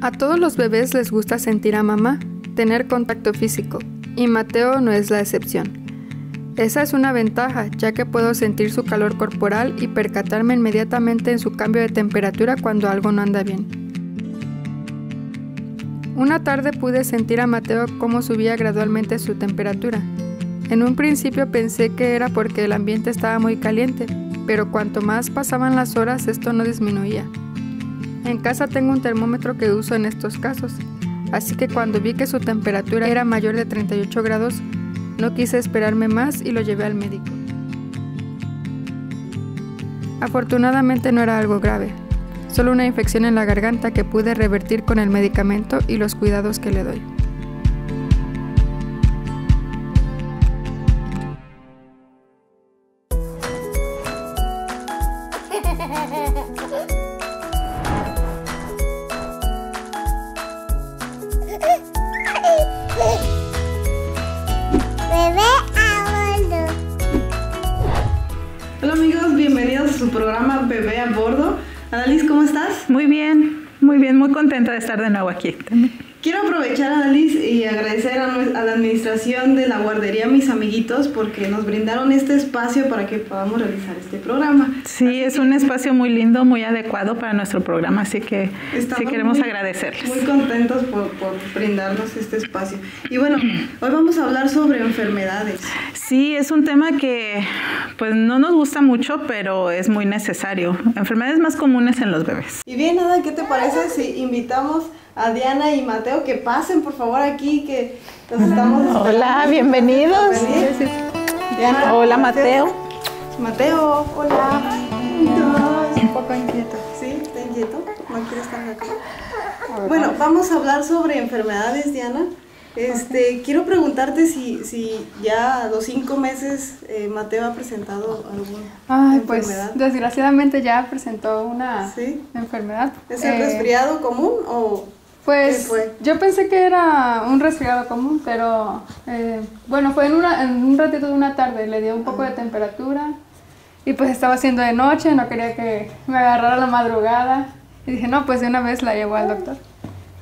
A todos los bebés les gusta sentir a mamá, tener contacto físico, y Mateo no es la excepción. Esa es una ventaja, ya que puedo sentir su calor corporal y percatarme inmediatamente en su cambio de temperatura cuando algo no anda bien. Una tarde pude sentir a Mateo cómo subía gradualmente su temperatura. En un principio pensé que era porque el ambiente estaba muy caliente, pero cuanto más pasaban las horas esto no disminuía. En casa tengo un termómetro que uso en estos casos, así que cuando vi que su temperatura era mayor de 38 grados, no quise esperarme más y lo llevé al médico. Afortunadamente no era algo grave, solo una infección en la garganta que pude revertir con el medicamento y los cuidados que le doy. su programa Bebé a Bordo. Annalise, ¿cómo estás? Muy bien, muy bien, muy contenta de estar de nuevo aquí. Quiero aprovechar, Annalise, y agradecer a, a la administración de la guardería Mis Amiguitos porque nos brindaron este espacio para que podamos realizar este programa. Sí, es un espacio muy lindo, muy adecuado para nuestro programa, así que sí queremos muy- agradecerles. Muy contentos por, por brindarnos este espacio. Y bueno, hoy vamos a hablar sobre enfermedades. Sí, es un tema que pues no nos gusta mucho, pero es muy necesario. Enfermedades más comunes en los bebés. Y bien, nada, ¿qué te parece si invitamos a Diana y Mateo que pasen por favor aquí que los estamos esperando? Hola, bienvenidos. Diana, Hola, Mateo. Mateo, hola. Es un poco inquieto. ¿Sí? ¿Está inquieto? ¿No quiere estar acá? Bueno, vamos a hablar sobre enfermedades, Diana. Este, quiero preguntarte si, si ya a los cinco meses eh, Mateo ha presentado alguna Ay, pues enfermedad. desgraciadamente ya presentó una Sí. enfermedad. ¿Es el Eh, resfriado común o Pues yo pensé que era un resfriado común, pero eh, bueno, fue en, una, en un ratito de una tarde, le dio un poco de temperatura y pues estaba haciendo de noche, no quería que me agarrara la madrugada y dije, no, pues de una vez la llevo al doctor.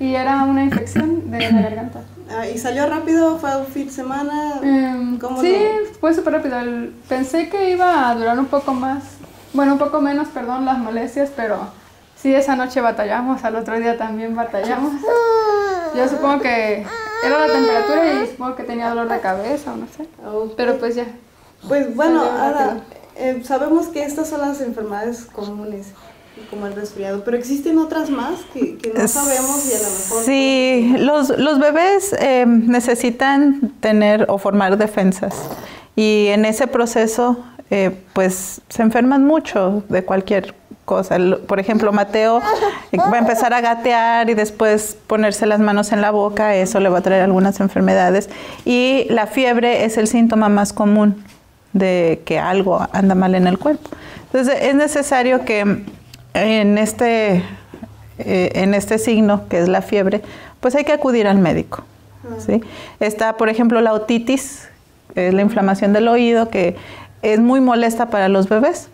Y era una infección de la garganta. ah, y salió rápido? ¿Fue un fin de semana? Em, ¿Cómo sí, lo- fue súper rápido. Pensé que iba a durar un poco más, bueno, un poco menos, perdón, las molestias, pero sí, esa noche batallamos, al otro día también batallamos. Yo supongo que era la temperatura y supongo que tenía dolor de cabeza o no sé. Pero pues ya. Pues bueno, rápido. eh, sabemos que estas son las enfermedades comunes, como el resfriado, pero existen otras más que, que no sabemos y a lo mejor... Sí, los, los bebés eh, necesitan tener o formar defensas y en ese proceso eh, pues se enferman mucho de cualquier Por ejemplo, Mateo va a empezar a gatear y después ponerse las manos en la boca, eso le va a traer algunas enfermedades y la fiebre es el síntoma más común de que algo anda mal en el cuerpo. Entonces es necesario que en este, eh, en este signo, que es la fiebre, pues hay que acudir al médico. ¿sí? Está, por ejemplo, la otitis, que es la inflamación del oído, que es muy molesta para los bebés.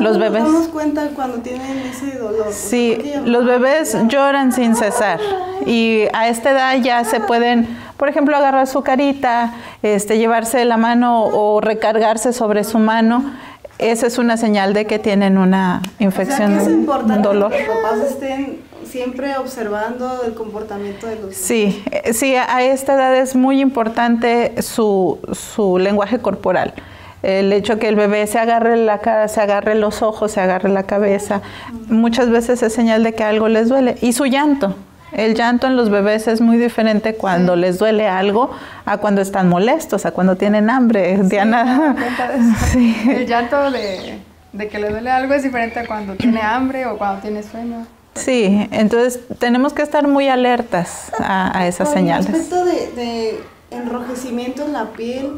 Los ¿Cómo bebés. Nos damos cuenta cuando tienen ese dolor. Sí, Porque los bebés lloran sin cesar y a esta edad ya se pueden, por ejemplo, agarrar su carita, este, llevarse la mano o recargarse sobre su mano. Esa es una señal de que tienen una O sea, infección, que es un importante dolor. que los papás estén siempre observando el comportamiento de los Sí, eh, sí, a esta edad es muy importante su, su lenguaje corporal. El hecho que el bebé se agarre la cara, se agarre los ojos, se agarre la cabeza, muchas veces es señal de que algo les duele. Y su llanto. El llanto en los bebés es muy diferente cuando les duele algo a cuando están molestos, a cuando tienen hambre. Diana. Sí. El llanto de, de que le duele algo es diferente a cuando tiene hambre o cuando tiene sueño. Sí, entonces tenemos que estar muy alertas a, a esas señales. respecto de, de enrojecimiento en la piel,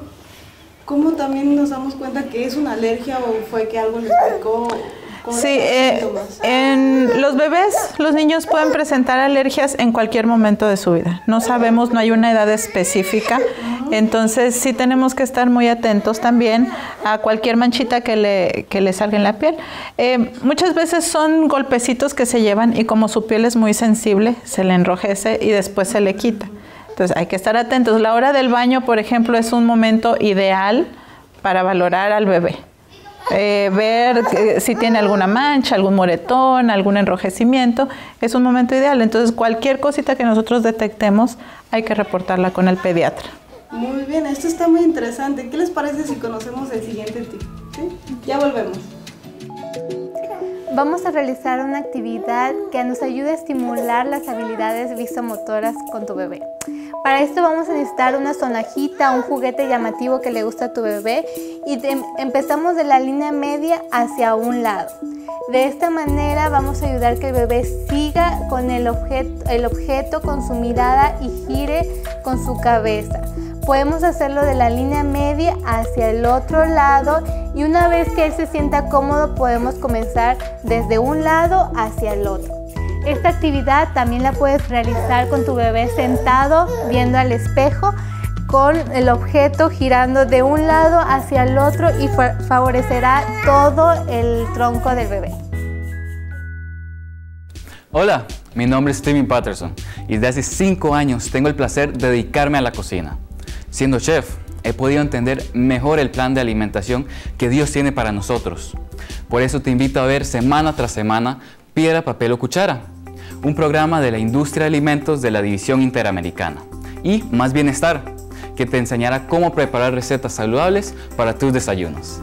¿cómo también nos damos cuenta que es una alergia o fue que algo les picó? ¿Cuáles Sí, eh, en los bebés, los niños pueden presentar alergias en cualquier momento de su vida. No sabemos, no hay una edad específica Entonces sí tenemos que estar muy atentos también a cualquier manchita que le, que le salga en la piel. Eh, muchas veces son golpecitos que se llevan y como su piel es muy sensible, se le enrojece y después se le quita. Entonces hay que estar atentos. La hora del baño, por ejemplo, es un momento ideal para valorar al bebé. Eh, ver si tiene alguna mancha, algún moretón, algún enrojecimiento, es un momento ideal. Entonces, cualquier cosita que nosotros detectemos, hay que reportarla con el pediatra. Muy bien, esto está muy interesante. ¿Qué les parece si conocemos el siguiente tip? Ya volvemos. Vamos a realizar una actividad que nos ayude a estimular las habilidades visomotoras con tu bebé. Para esto vamos a necesitar una sonajita, un juguete llamativo que le gusta a tu bebé y empezamos de la línea media hacia un lado. De esta manera vamos a ayudar que el bebé siga con el objeto, el objeto con su mirada y gire con su cabeza. Podemos hacerlo de la línea media hacia el otro lado y una vez que él se sienta cómodo podemos comenzar desde un lado hacia el otro. Esta actividad también la puedes realizar con tu bebé sentado viendo al espejo con el objeto girando de un lado hacia el otro y favorecerá todo el tronco del bebé. Hola, mi nombre es Steven Patterson y desde hace 5 años tengo el placer de dedicarme a la cocina. Siendo chef, he podido entender mejor el plan de alimentación que Dios tiene para nosotros. Por eso te invito a ver semana tras semana Piedra, Papel o Cuchara un programa de la industria de alimentos de la División Interamericana. Y Más Bienestar, que te enseñará cómo preparar recetas saludables para tus desayunos.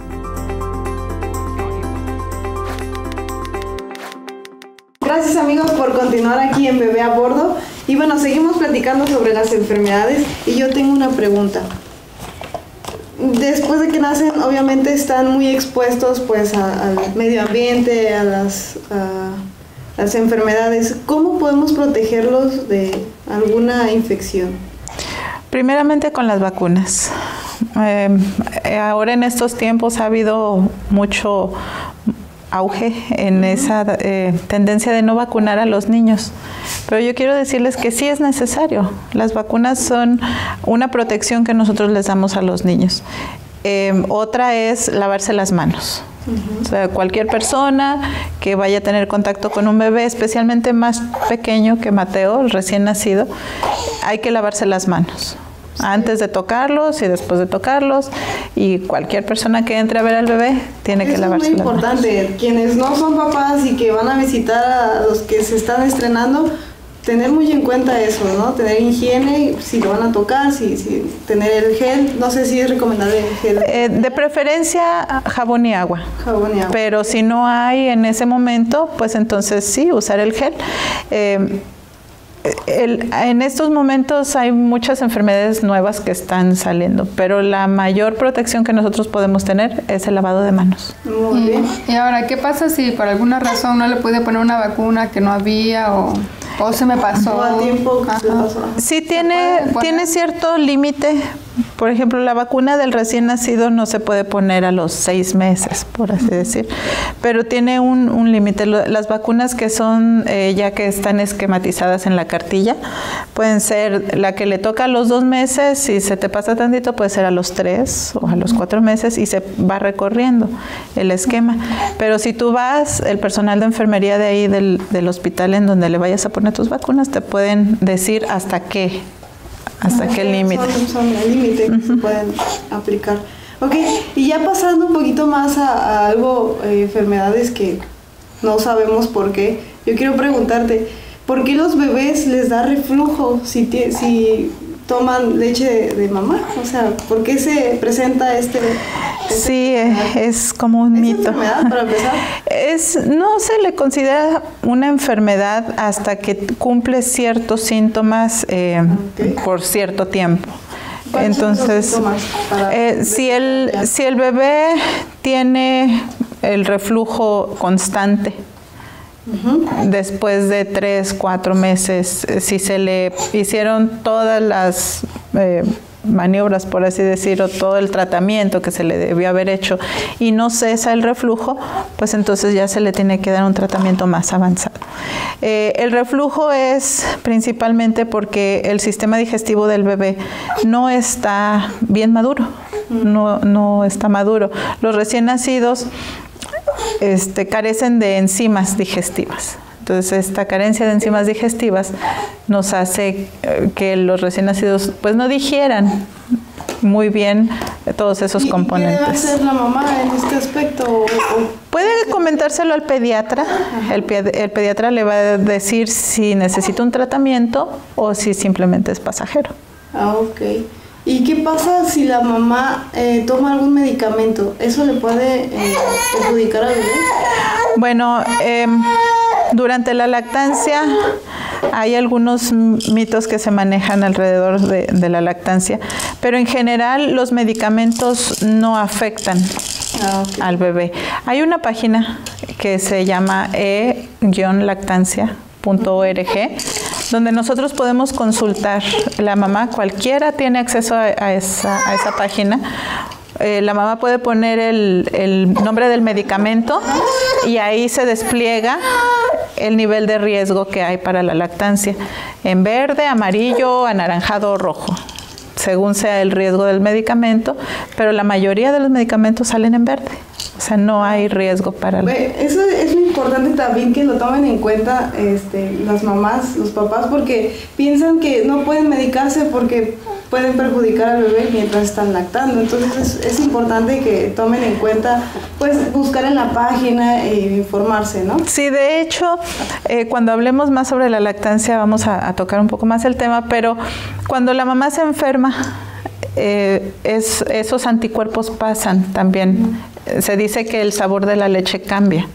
Gracias amigos por continuar aquí en Bebé a Bordo. Y bueno, seguimos platicando sobre las enfermedades y yo tengo una pregunta. Después de que nacen, obviamente están muy expuestos pues al medio ambiente, a las las enfermedades, ¿cómo podemos protegerlos de alguna infección? Primeramente con las vacunas. Em, ahora en estos tiempos ha habido mucho auge en esa eh, tendencia de no vacunar a los niños. Pero yo quiero decirles que sí es necesario. Las vacunas son una protección que nosotros les damos a los niños. Em, otra es lavarse las manos. O sea, cualquier persona que vaya a tener contacto con un bebé, especialmente más pequeño que Mateo, recién nacido, hay que lavarse las manos antes de tocarlos y después de tocarlos y cualquier persona que entre a ver al bebé tiene que lavarse las manos. Es muy importante, quienes no son papás y que van a visitar a los que se están estrenando, tener muy en cuenta eso, ¿no? Tener higiene, si lo van a tocar, si, si tener el gel, no sé si es recomendable el gel. Eh, de preferencia jabón y agua. Jabón y agua. Pero si no hay en ese momento, pues entonces sí, usar el gel. Eh, en estos momentos hay muchas enfermedades nuevas que están saliendo, pero la mayor protección que nosotros podemos tener es el lavado de manos. Muy bien. Y ahora, ¿qué pasa si por alguna razón no le puede poner una vacuna que no había o o se me pasó. a tiempo Sí, tiene, tiene cierto límite. Por ejemplo, la vacuna del recién nacido no se puede poner a los seis meses, por así decir, pero tiene un, límite. Las vacunas que son, eh, ya que están esquematizadas en la cartilla, pueden ser la que le toca a los dos meses, si se te pasa tantito, puede ser a los tres o a los cuatro meses y se va recorriendo el esquema. Pero si tú vas, el personal de enfermería de ahí del, del hospital en donde le vayas a poner tus vacunas te pueden decir hasta qué, hasta qué límite. Son, el límite que se pueden aplicar. Ok, y ya pasando un poquito más a, algo, eh, enfermedades que no sabemos por qué, yo quiero preguntarte, ¿por qué los bebés les da reflujo si, si toman leche de, mamá? O sea, ¿por qué se presenta este...? este sí, es como un mito. enfermedad para empezar? Es, no se le considera una enfermedad hasta que cumple ciertos síntomas eh, por cierto tiempo. Entonces, eh, si, el, si el bebé tiene el reflujo constante, Después de tres, cuatro meses, eh, si se le hicieron todas las eh, maniobras, por así decirlo, todo el tratamiento que se le debió haber hecho y no cesa el reflujo, pues entonces ya se le tiene que dar un tratamiento más avanzado. Eh, el reflujo es principalmente porque el sistema digestivo del bebé no está bien maduro, no, no está maduro. Los recién nacidos este, carecen de enzimas digestivas. Entonces esta carencia de enzimas digestivas nos hace eh, que los recién nacidos pues no digieran muy bien todos esos componentes. ¿Qué debe hacer la mamá en este aspecto? Puede comentárselo al pediatra. El, el, pediatra le va a decir si necesita un tratamiento o si simplemente es pasajero. Ah, ok. ¿Y qué pasa si la mamá eh, toma algún medicamento? ¿Eso le puede eh, perjudicar al bebé? Bueno, eh, durante la lactancia hay algunos mitos que se manejan alrededor de, la lactancia, pero en general los medicamentos no afectan ah, al bebé. Hay una página que se llama e-lactancia.org donde nosotros podemos consultar. La mamá, cualquiera tiene acceso a, esa, página. Eh, la mamá puede poner el, nombre del medicamento y ahí se despliega el nivel de riesgo que hay para la lactancia, en verde, amarillo, anaranjado o rojo, según sea el riesgo del medicamento, pero la mayoría de los medicamentos salen en verde. O sea, no hay riesgo para... Eso es lo importante también que lo tomen en cuenta este, las mamás, los papás, porque piensan que no pueden medicarse porque pueden perjudicar al bebé mientras están lactando. Entonces es, importante que tomen en cuenta, pues buscar en la página e informarse, ¿no? Sí, de hecho, eh, cuando hablemos más sobre la lactancia vamos a, tocar un poco más el tema, pero cuando la mamá se enferma, eh, es, esos anticuerpos pasan también. Se dice que el sabor de la leche cambia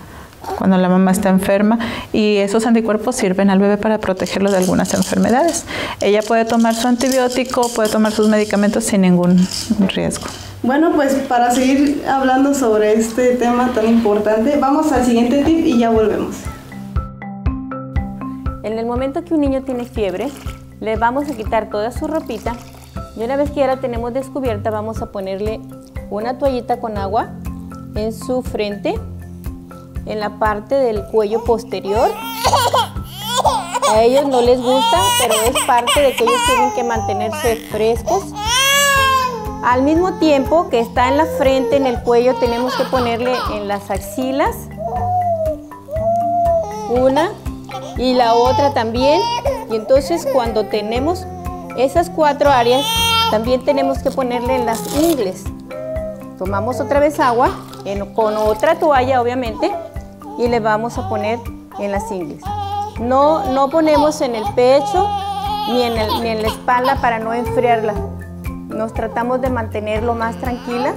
cuando la mamá está enferma y esos anticuerpos sirven al bebé para protegerlo de algunas enfermedades. Ella puede tomar su antibiótico, puede tomar sus medicamentos sin ningún riesgo. Bueno, pues para seguir hablando sobre este tema tan importante, vamos al siguiente tip y ya volvemos. En el momento que un niño tiene fiebre, le vamos a quitar toda su ropita y una vez que ya la tenemos descubierta, vamos a ponerle una toallita con agua en su frente en la parte del cuello posterior. A ellos no les gusta, pero es parte de que ellos tienen que mantenerse frescos. Al mismo tiempo que está en la frente, en el cuello, tenemos que ponerle en las axilas. Una y la otra también. Y entonces cuando tenemos esas cuatro áreas, también tenemos que ponerle en las ingles. Tomamos otra vez agua, con otra toalla obviamente, y le vamos a poner en las ingles. No, no ponemos en el pecho ni en, ni en la espalda para no enfriarla. Nos tratamos de mantenerlo más tranquila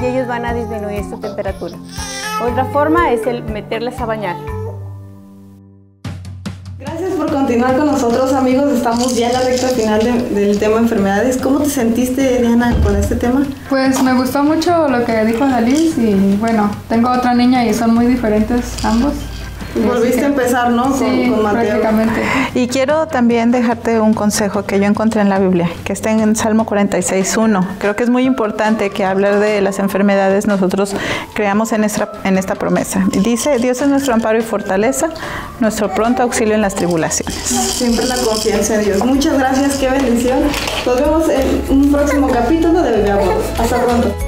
y ellos van a disminuir su temperatura. Otra forma es el meterles a bañar continuar con nosotros, amigos. Estamos ya en la recta final del tema enfermedades. ¿Cómo te sentiste, Diana, con este tema? Pues me gustó mucho lo que dijo Dalis y bueno, tengo otra niña y son muy diferentes ambos. Volviste a empezar, ¿no? Sí, con, prácticamente. Y quiero también dejarte un consejo que yo encontré en la Biblia, que está en Salmo 46.1. Creo que es muy importante que hablar de las enfermedades nosotros creamos en esta, en esta promesa. Dice, Dios es nuestro amparo y fortaleza, nuestro pronto auxilio en las tribulaciones. Siempre la confianza en Dios. Muchas gracias, qué bendición. Nos vemos en un próximo capítulo de Bebé Hasta pronto.